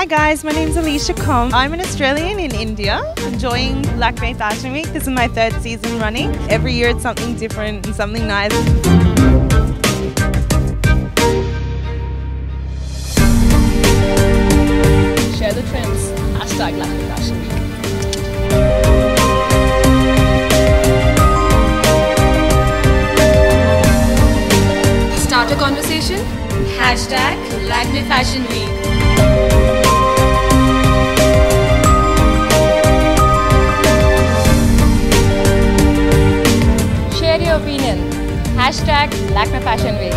Hi guys, my name is Alicia Com. I'm an Australian in India, enjoying Lakme Fashion Week. This is my third season running. Every year it's something different and something nice. Share the trends. Hashtag Lakme Fashion Week. Start a conversation. Hashtag Lakme Fashion Week. your opinion. Hashtag Lakme Fashion Week.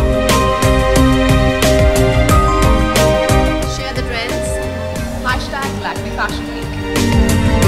Share the trends. Hashtag Lakme Fashion Week.